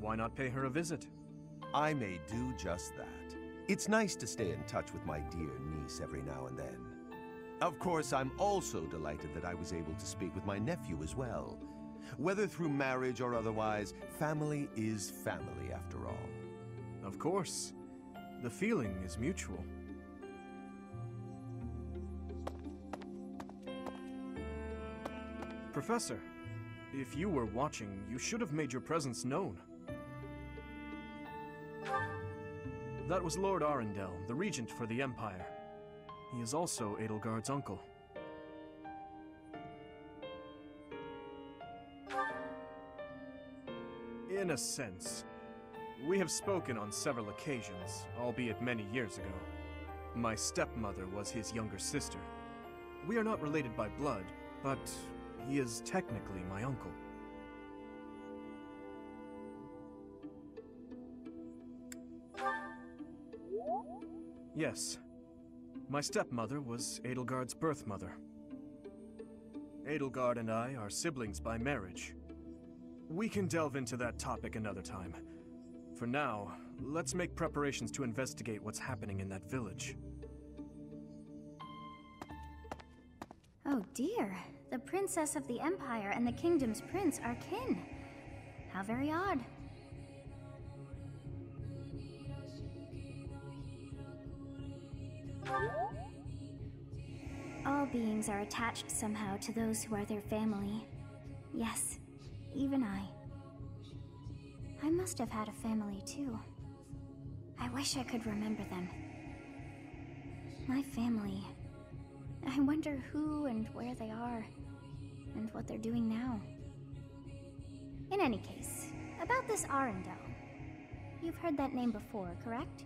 Why not pay her a visit? I may do just that. It's nice to stay in touch with my dear niece every now and then. Of course, I'm also delighted that I was able to speak with my nephew as well. Whether through marriage or otherwise, family is family after all. Of course. The feeling is mutual. Professor, if you were watching, you should have made your presence known. That was Lord Arundel, the regent for the Empire. He is also Edelgard's uncle. In a sense. We have spoken on several occasions, albeit many years ago. My stepmother was his younger sister. We are not related by blood, but he is technically my uncle. Yes. My stepmother was Edelgard's birth mother. Edelgard and I are siblings by marriage. We can delve into that topic another time. For now, let's make preparations to investigate what's happening in that village. Oh dear. The princess of the Empire and the kingdom's prince are kin. How very odd. Beings are attached somehow to those who are their family. Yes, even I. I must have had a family too. I wish I could remember them. My family. I wonder who and where they are, and what they're doing now. In any case, about this Arundel. You've heard that name before, correct?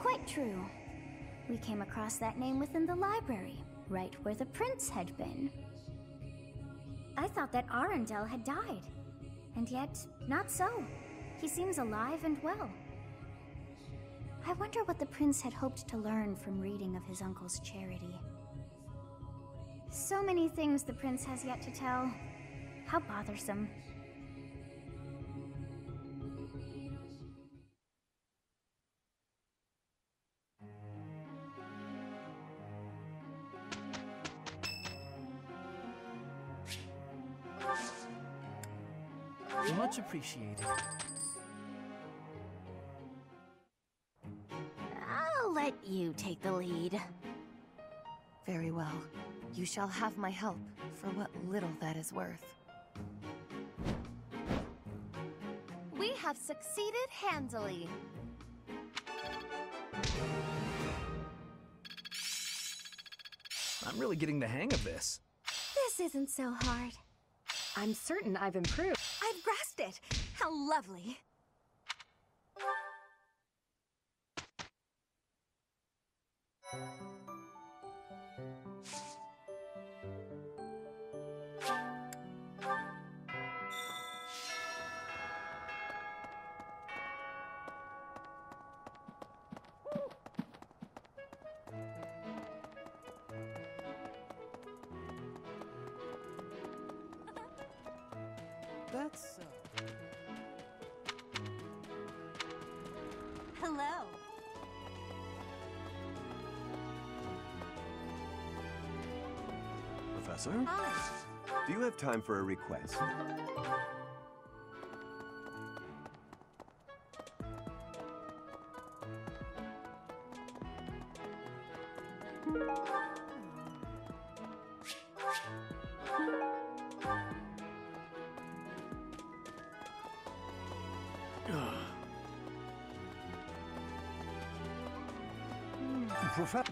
Quite true. We came across that name within the library, right where the prince had been. I thought that Arundel had died, and yet, not so. He seems alive and well. I wonder what the prince had hoped to learn from reading of his uncle's charity. So many things the prince has yet to tell. How bothersome. Appreciated. I'll let you take the lead. Very well. You shall have my help, for what little that is worth. We have succeeded handily. I'm really getting the hang of this. This isn't so hard. I'm certain I've improved. I've grasped it. How lovely. Professor? Hi. Do you have time for a request?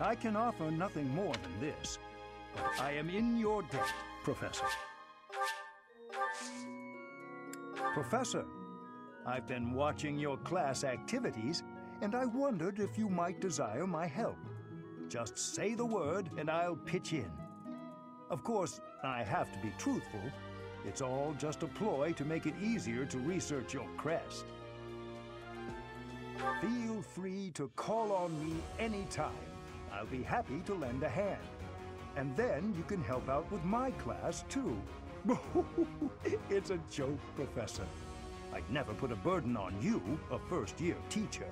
I can offer nothing more than this. I am in your debt, Professor. Professor, I've been watching your class activities, and I wondered if you might desire my help. Just say the word, and I'll pitch in. Of course, I have to be truthful. It's all just a ploy to make it easier to research your crest. Feel free to call on me anytime. I'll be happy to lend a hand. And then you can help out with my class, too. it's a joke, Professor. I'd never put a burden on you, a first-year teacher.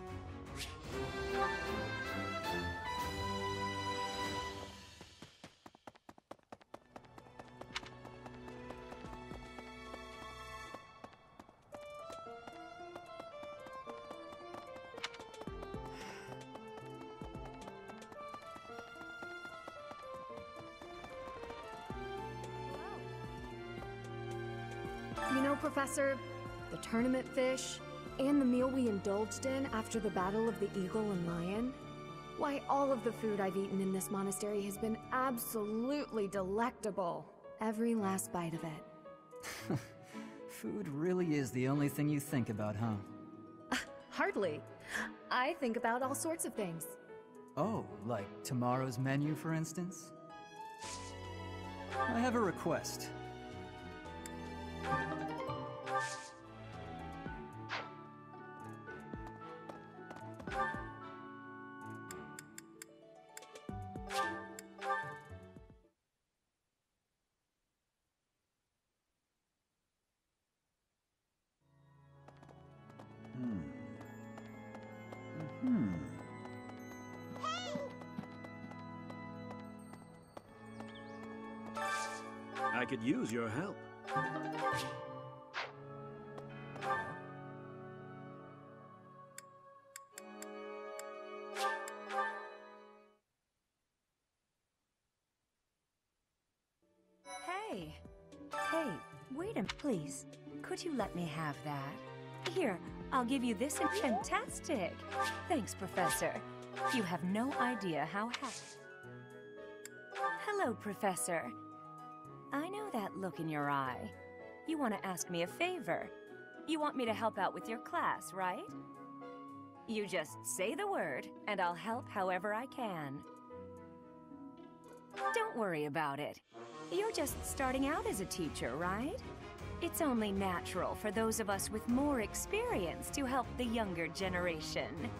The tournament fish, and the meal we indulged in after the Battle of the Eagle and Lion? Why, all of the food I've eaten in this monastery has been absolutely delectable. Every last bite of it. Food really is the only thing you think about, huh? Ah, hardly. I think about all sorts of things. Oh, like tomorrow's menu, for instance? I have a request. Could use your help. Hey. Hey, wait a minute, please. Could you let me have that? Here, I'll give you this and fantastic. Thanks, Professor. You have no idea how happy. Hello, Professor. I know that look in your eye. You want to ask me a favor. You want me to help out with your class, right? You just say the word, and I'll help however I can. Don't worry about it. You're just starting out as a teacher, right? It's only natural for those of us with more experience to help the younger generation.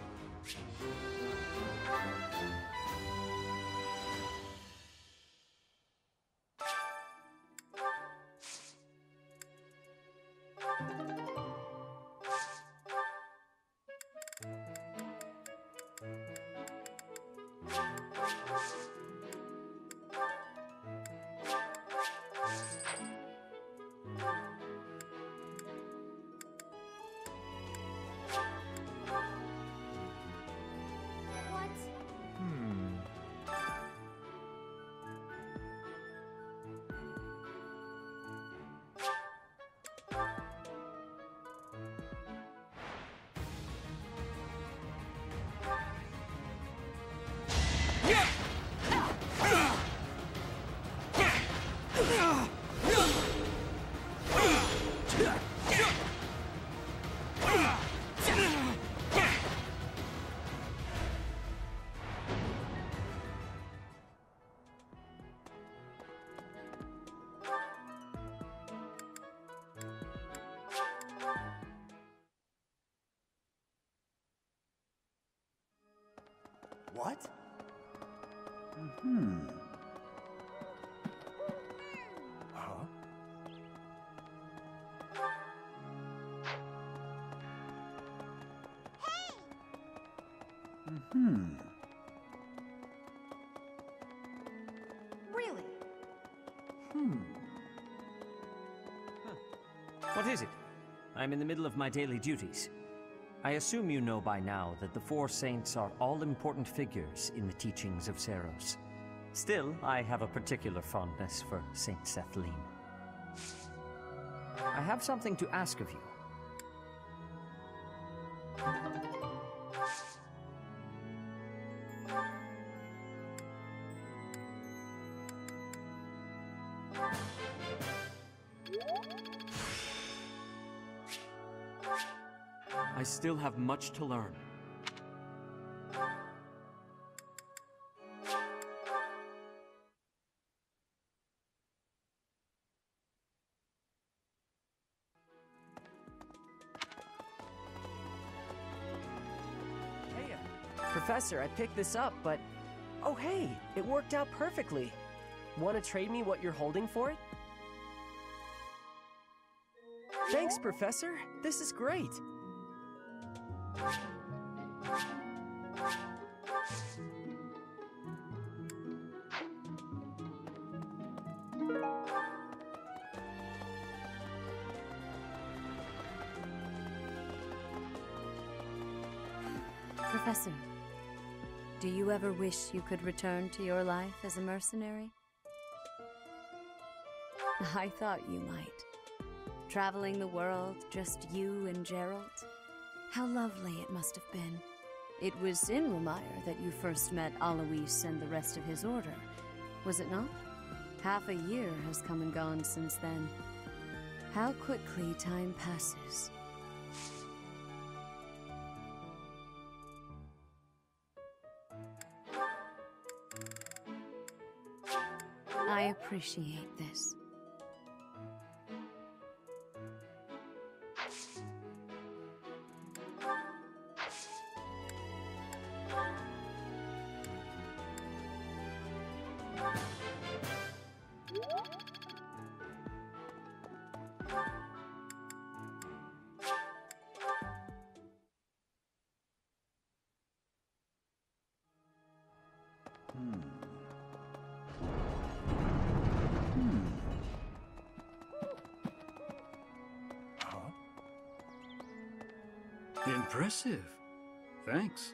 What? Hmm. Huh? Hmm. Really? Hmm. What is it? I'm in the middle of my daily duties. I assume you know by now that the four saints are all important figures in the teachings of Seiros. Still, I have a particular fondness for Saint Cethleann. I have something to ask of you. Still have much to learn. Uh, Professor, I picked this up, but... Oh hey, it worked out perfectly. Want to trade me what you're holding for it? Thanks, Professor. This is great. Professor, do you ever wish you could return to your life as a mercenary? I thought you might. Traveling the world, just you and Jeralt. How lovely it must have been. It was in Remire that you first met Alois and the rest of his order, was it not? Half a year has come and gone since then. How quickly time passes. I appreciate this. Hmm. Impressive. Thanks.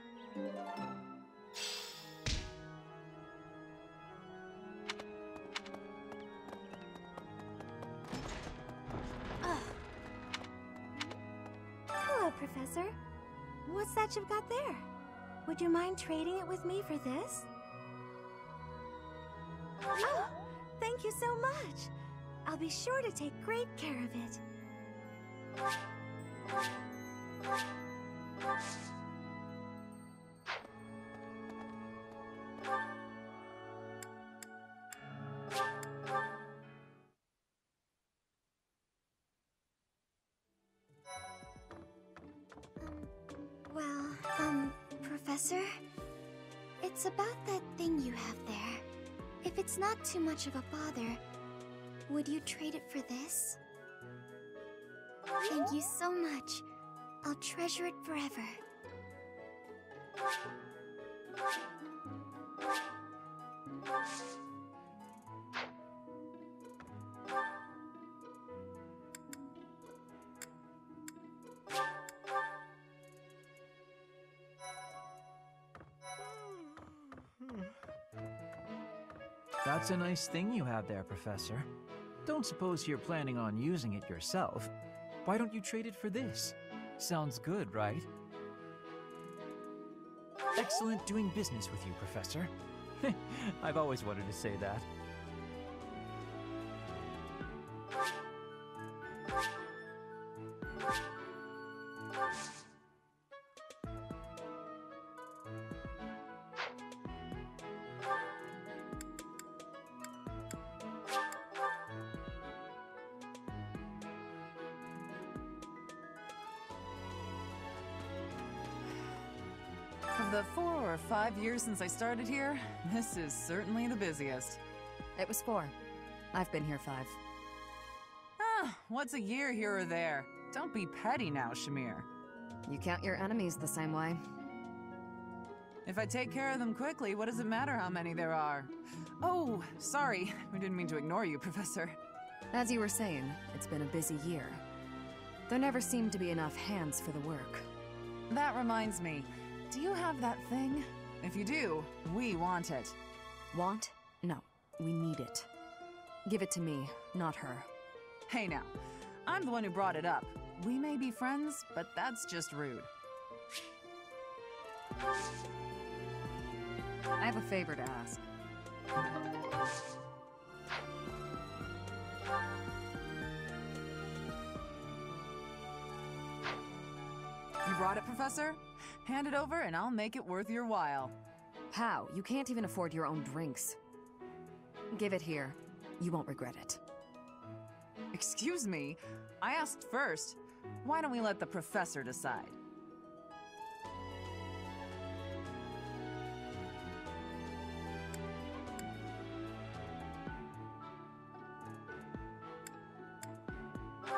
Ah. Hello, Professor. What's that you've got there? Would you mind trading it with me for this? So much. I'll be sure to take great care of it. Well, um, Professor? It's about that thing you have there. If it's not too much of a bother, would you trade it for this? Thank you so much. I'll treasure it forever. That's a nice thing you have there, Professor. Don't suppose you're planning on using it yourself. Why don't you trade it for this? Sounds good, right? Excellent doing business with you, Professor. I've always wanted to say that. Years since I started here, this is certainly the busiest. It was four. I've been here five. Ah, what's a year here or there? Don't be petty now, Shamir. You count your enemies the same way. If I take care of them quickly, what does it matter how many there are? Oh, sorry. We didn't mean to ignore you, Professor. As you were saying, it's been a busy year. There never seemed to be enough hands for the work. That reminds me. Do you have that thing? If you do, we want it. Want? No. We need it. Give it to me, not her. Hey now, I'm the one who brought it up. We may be friends, but that's just rude. I have a favor to ask. You brought it, Professor? Hand it over and I'll make it worth your while. How? You can't even afford your own drinks. Give it here. You won't regret it. Excuse me? I asked first. Why don't we let the professor decide?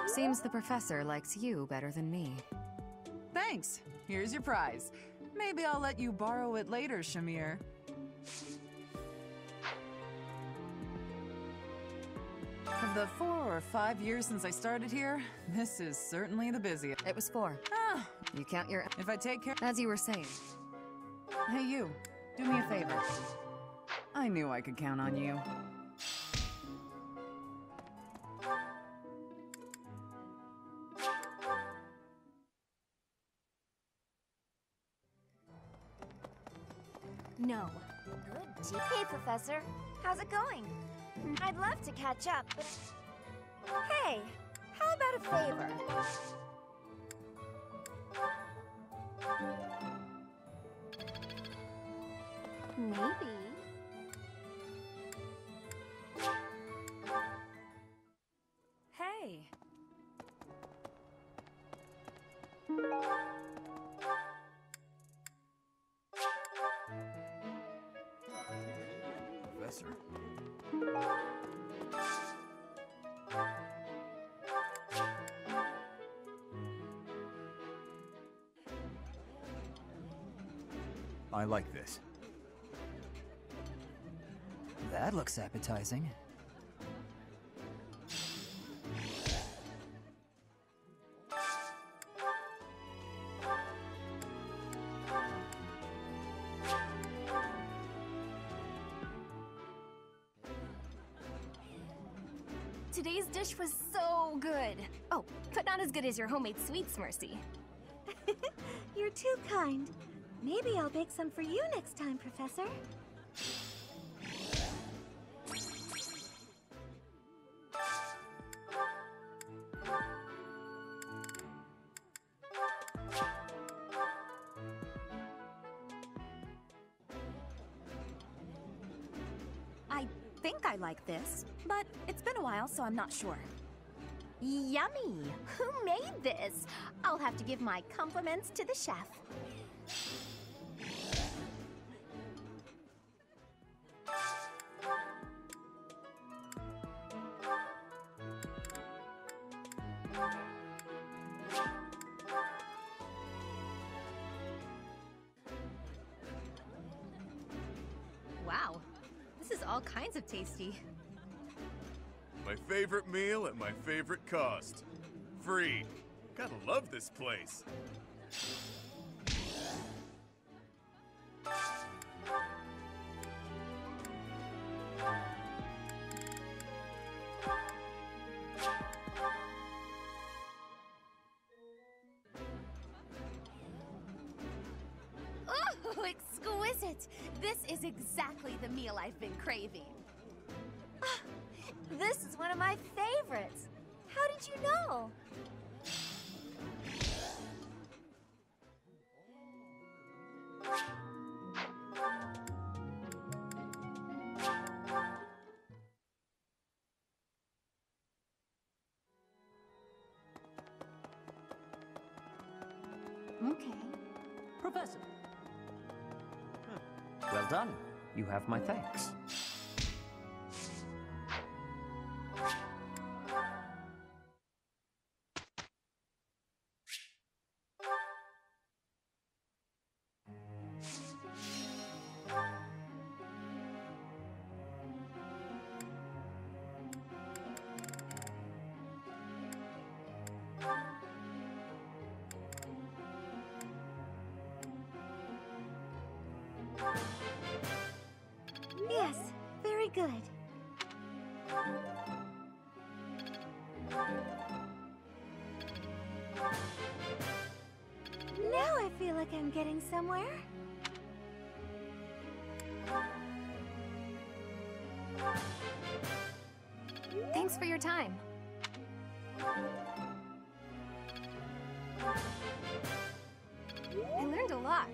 Seems the professor likes you better than me. Thanks. Here's your prize. Maybe I'll let you borrow it later, Shamir. Of the four or five years since I started here, this is certainly the busiest. It was four. Ah, You count your. if I take care. As you were saying. Hey, you. Do me a favor. I knew I could count on you. No. Good. Hey, Professor. How's it going? I'd love to catch up, but... Hey, how about a favor? Maybe. Hey, I like this. That looks appetizing. Today's dish was so good. Oh, but not as good as your homemade sweets, Mercy. You're too kind. Maybe I'll bake some for you next time, Professor. I think I like this, but it's been a while, so I'm not sure. Yummy! Who made this? I'll have to give my compliments to the chef. This place. Oh, exquisite! This is exactly the meal I've been craving. Ah, This is one of my favorites. How did you know? Professor. Well done. You have my thanks. Somewhere. Thanks for your time. I learned a lot.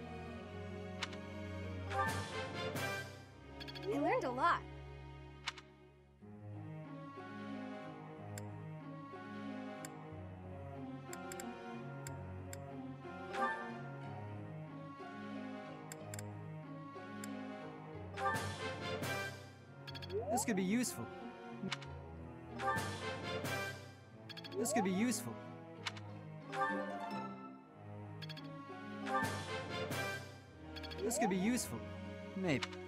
I learned a lot. This could be useful. This could be useful. This could be useful. Maybe.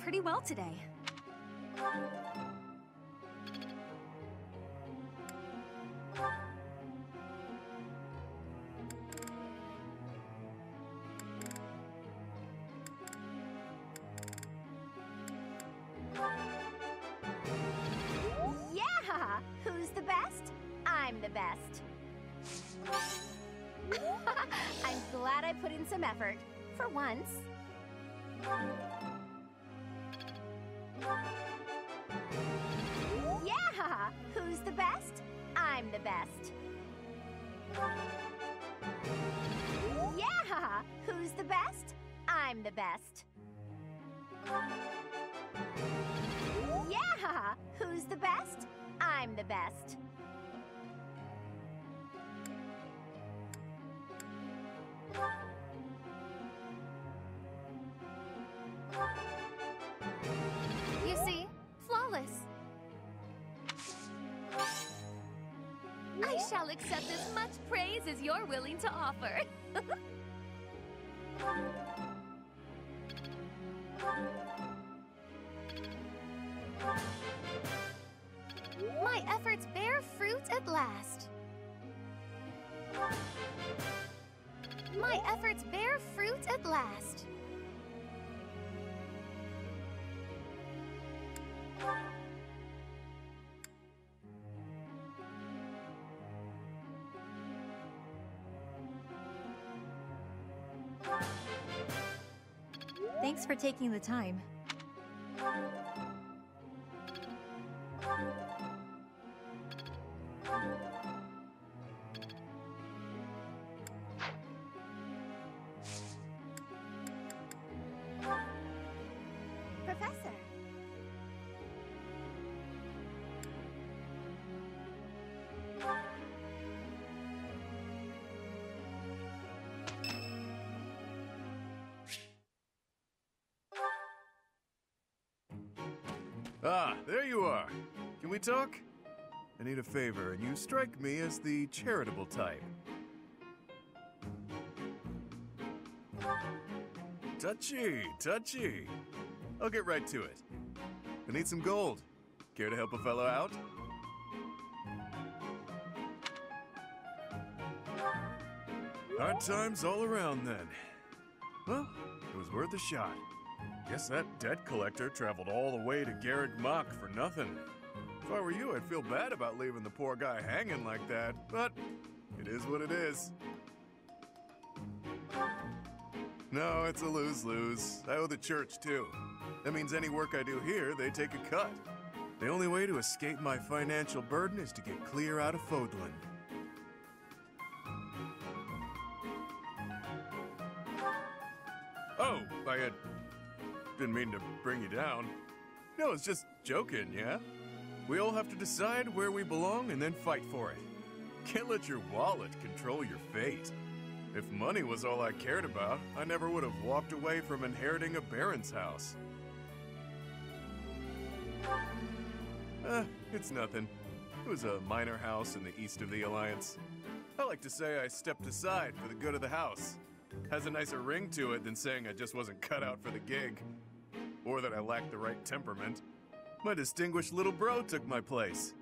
Pretty well today. Yeah! Who's the best? I'm the best. You see? Flawless. I shall accept as much praise as you're willing to offer. for taking the time. Ah, there you are. Can we talk? I need a favor, and you strike me as the charitable type. Touchy, touchy. I'll get right to it. I need some gold. Care to help a fellow out? Hard times all around then. Well, it was worth a shot. Guess that debt collector traveled all the way to Garreg Mach for nothing. If I were you, I'd feel bad about leaving the poor guy hanging like that, but it is what it is. No, it's a lose-lose. I owe the church, too. That means any work I do here, they take a cut. The only way to escape my financial burden is to get clear out of Fodlan. Didn't mean to bring you down. No, it's just joking, yeah? We all have to decide where we belong and then fight for it. Can't let your wallet control your fate. If money was all I cared about, I never would have walked away from inheriting a baron's house. Eh, it's nothing. It was a minor house in the east of the Alliance. I like to say I stepped aside for the good of the house. Has a nicer ring to it than saying I just wasn't cut out for the gig. Or that I lacked the right temperament. My distinguished little bro took my place.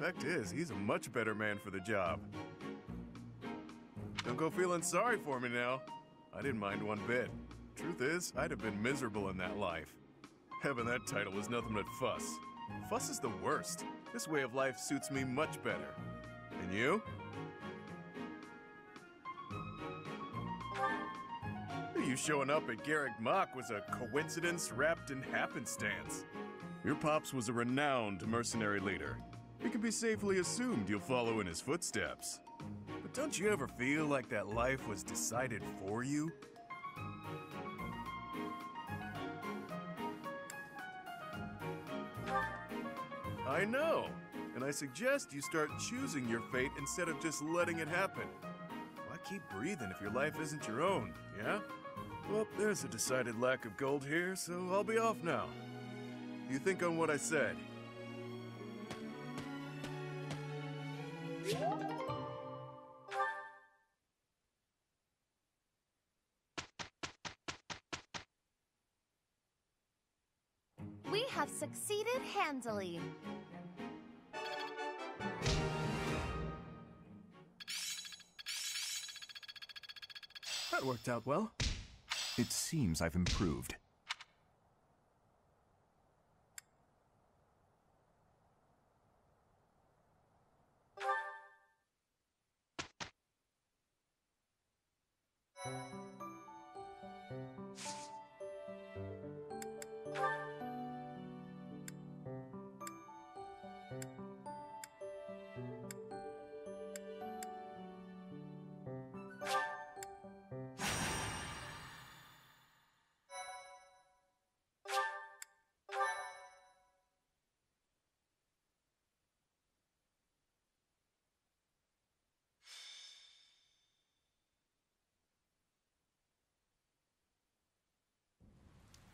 Fact is, he's a much better man for the job. Don't go feeling sorry for me now. I didn't mind one bit. Truth is, I'd have been miserable in that life. Having that title was nothing but fuss. Fuss is the worst. This way of life suits me much better. And you? You showing up at Garreg Mach was a coincidence wrapped in happenstance. Your pops was a renowned mercenary leader. it can be safely assumed you'll follow in his footsteps. But don't you ever feel like that life was decided for you? I know, and I suggest you start choosing your fate instead of just letting it happen. Why keep breathing if your life isn't your own, yeah? Well, there's a decided lack of gold here, so I'll be off now. You think on what I said. We have succeeded handily. That worked out well. It seems I've improved.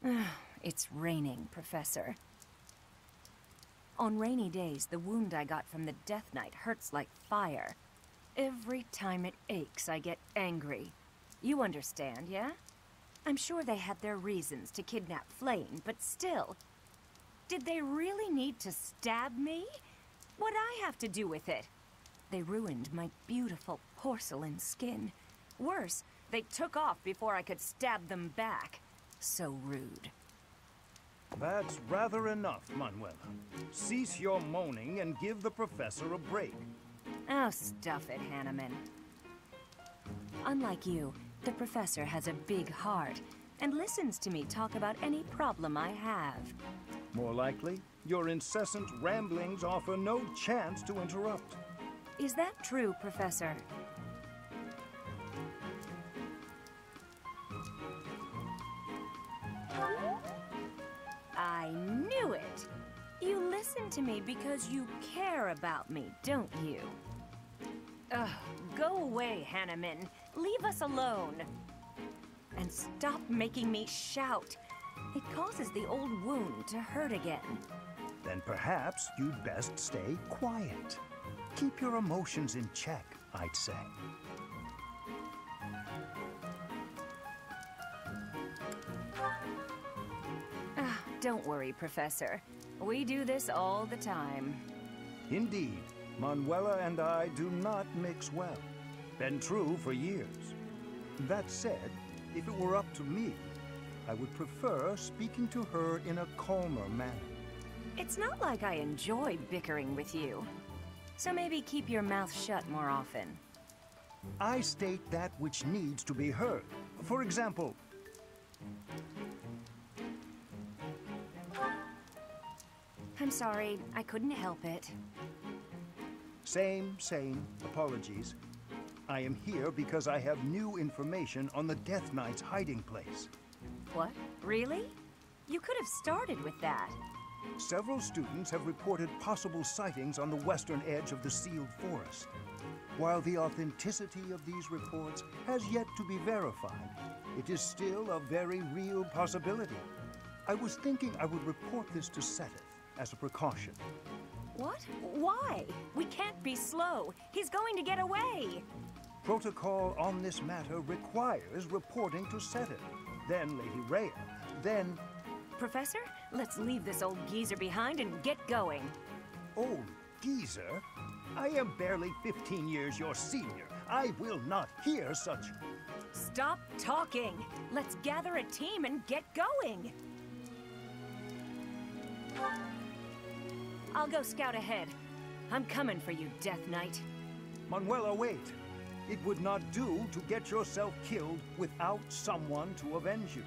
it's raining, Professor. On rainy days, the wound I got from the Death Knight hurts like fire. Every time it aches, I get angry. You understand, yeah? I'm sure they had their reasons to kidnap Flayn, but still. Did they really need to stab me? What'd I have to do with it? They ruined my beautiful porcelain skin. Worse, they took off before I could stab them back. So rude. That's rather enough, Manuela. Cease your moaning and give the professor a break. Oh, stuff it, Hanneman. Unlike you, the professor has a big heart and listens to me talk about any problem I have. More likely, your incessant ramblings offer no chance to interrupt. Is that true, Professor? Knew it! You listen to me because you care about me, don't you? Ugh, go away, Hanneman. Leave us alone. And stop making me shout. It causes the old wound to hurt again. Then perhaps you'd best stay quiet. Keep your emotions in check, I'd say. Don't worry, Professor. We do this all the time. Indeed, Manuela and I do not mix well. Been true for years. That said, if it were up to me, I would prefer speaking to her in a calmer manner. It's not like I enjoy bickering with you. So maybe keep your mouth shut more often. I state that which needs to be heard. For example, I'm sorry, I couldn't help it. Same, same. Apologies. I am here because I have new information on the Death Knight's hiding place. What? Really? You could have started with that. Several students have reported possible sightings on the western edge of the sealed forest. While the authenticity of these reports has yet to be verified, it is still a very real possibility. I was thinking I would report this to Seteth as a precaution. What? Why? We can't be slow. He's going to get away. Protocol on this matter requires reporting to Seteth, then Lady Rhea, then... Professor, let's leave this old geezer behind and get going. Old geezer? I am barely 15 years your senior. I will not hear such... Stop talking. Let's gather a team and get going. I'll go scout ahead. I'm coming for you, Death Knight. Manuela, wait. It would not do to get yourself killed without someone to avenge you.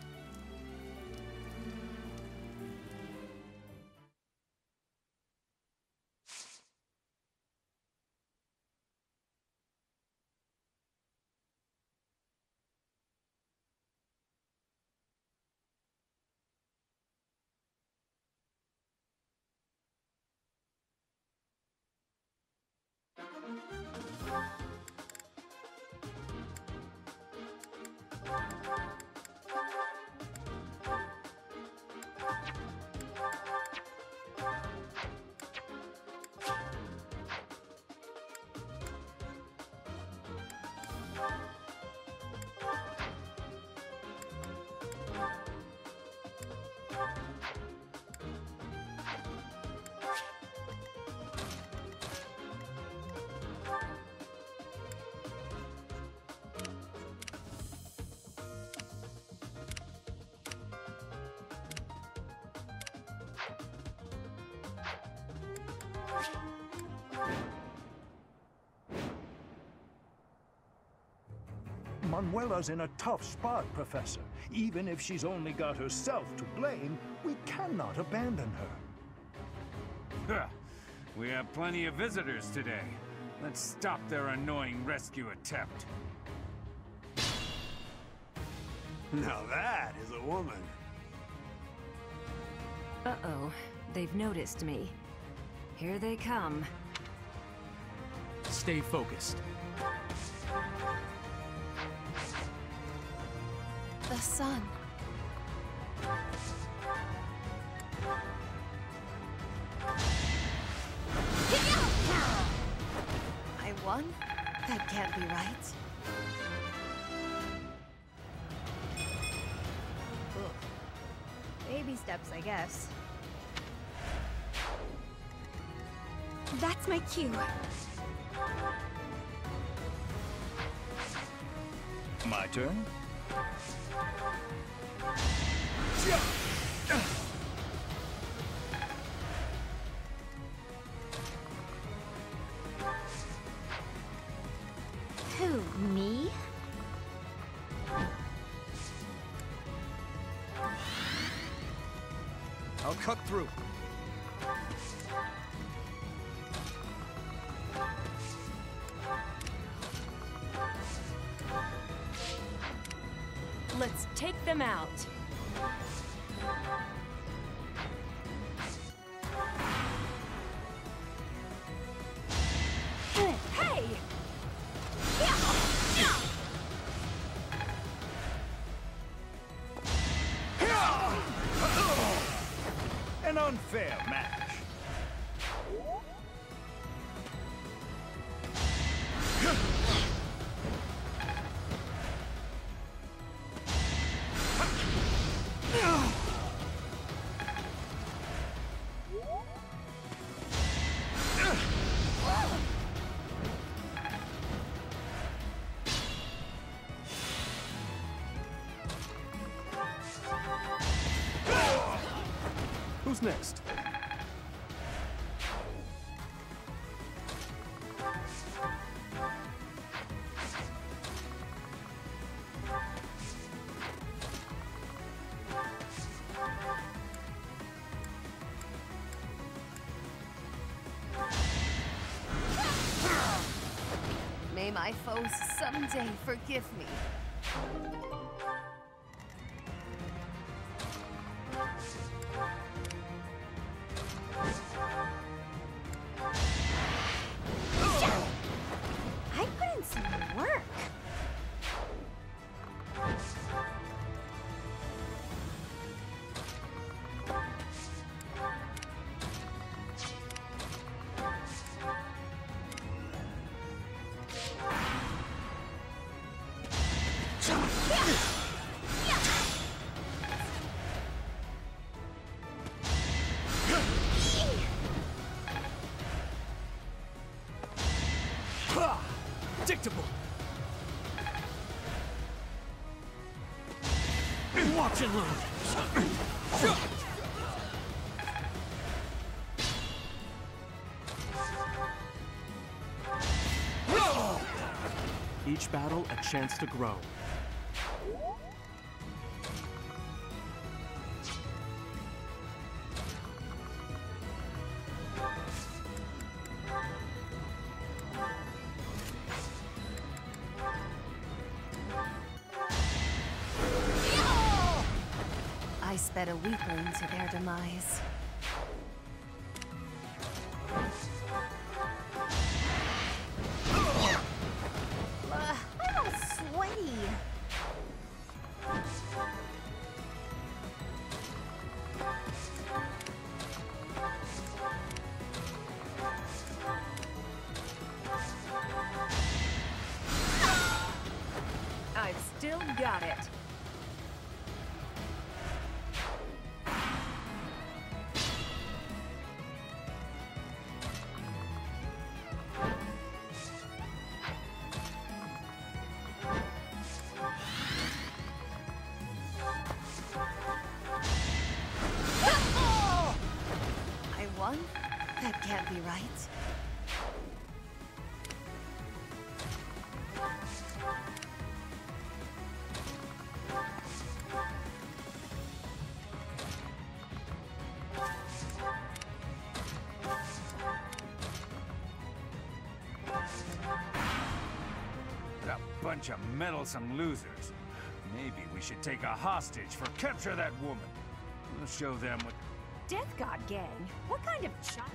Manuela's in a tough spot, Professor. Even if she's only got herself to blame, we cannot abandon her. we have plenty of visitors today. Let's stop their annoying rescue attempt. Now that is a woman. Uh-oh. They've noticed me. Here they come. Stay focused. I won? That can't be right. Baby steps, I guess. That's my cue. My turn? Who, me? I'll cut through. An Who's next? May my foes someday forgive me. Predictable. Watch and learn. Each battle a chance to grow. Weakling bunch of meddlesome losers. Maybe we should take a hostage for capture that woman. We'll show them what... Death God Gang? What kind of child...